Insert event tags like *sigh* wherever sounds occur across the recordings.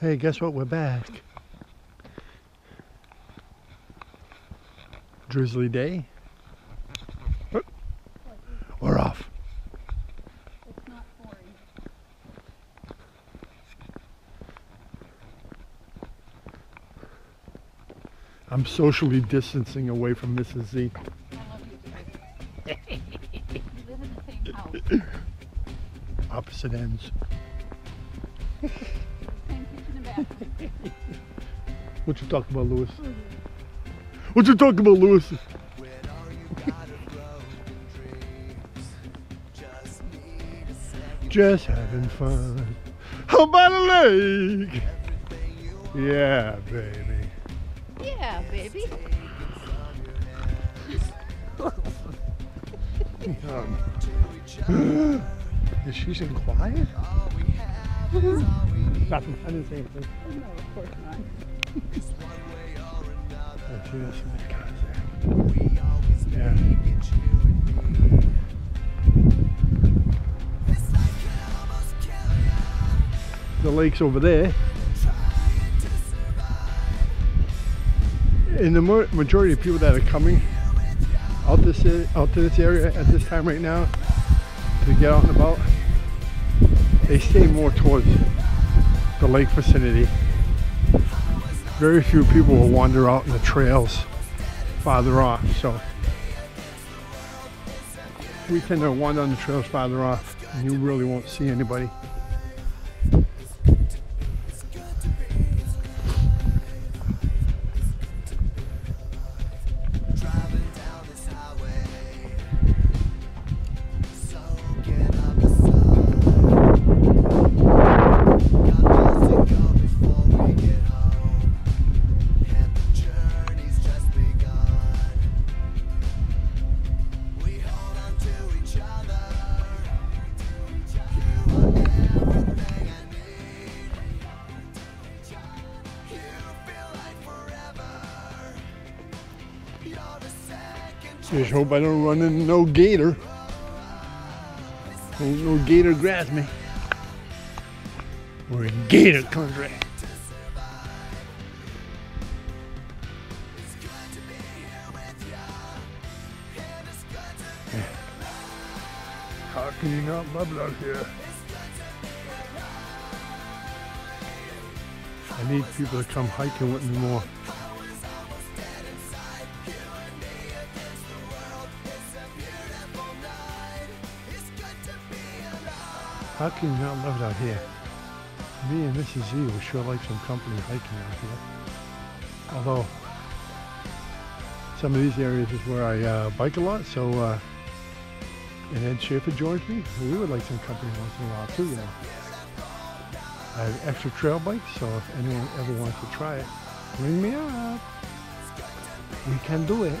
Hey, guess what? We're back. Drizzly day. Oh, We're off. It's not pouring. I'm socially distancing away from Mrs. Z. I love you, we live in the same house. Opposite ends. *laughs* *laughs* What you talking about, Lewis? What you talking about, Lewis? Just having fun. How about a lake? Yeah, baby. Yeah, baby. Um, *laughs* is she so quiet? Nothing. I didn't say anything. No, of course not. Oh, gee, that's some nice guys there. Yeah. The lake's over there. And the majority of people that are coming out this out to this area at this time right now to get out and about, they stay more towards the lake vicinity. Very few people will wander out in the trails farther off. So we tend to wander on the trails farther off, and you really won't see anybody. Just hope I don't run into no gator. No, no gator grabs me. We're in gator country. How can you not it out here? I need people to come hiking with me more. How can you not love it out here? Me and Mrs. Z would sure like some company hiking out here. Although, some of these areas is where I uh, bike a lot, so, uh, and Ed Schaefer joins me, we would like some company once in a while too, you know. I have extra trail bikes, so if anyone ever wants to try it, ring me up. We can do it.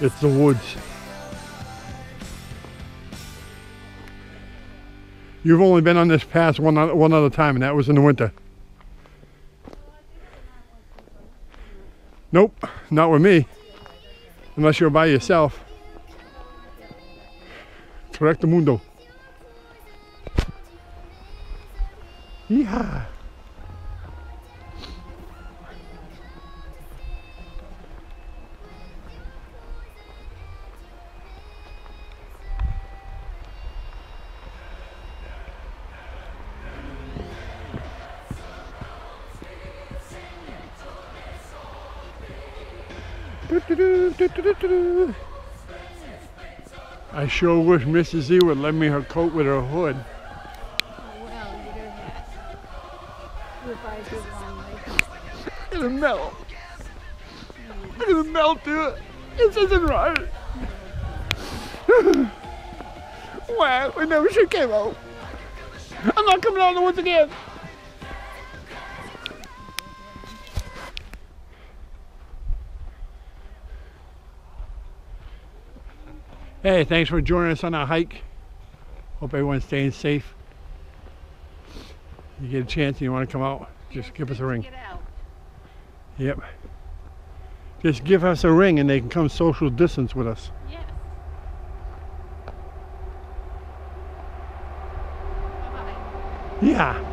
It's the woods. You've only been on this path one one other time, and that was in the winter. Nope, not with me. Unless you're by yourself. Correcto mundo. Yeehaw. I sure wish Mrs. Z would lend me her coat with her hood. Gonna melt. Gonna melt, dude. This isn't right. wow, we never should came out. I'm not coming out in the woods again. Hey, thanks for joining us on our hike. Hope everyone's staying safe. You get a chance and you want to come out, just give us a ring. Yep. Just give us a ring and they can come social distance with us. Yes. Bye-bye. Yeah.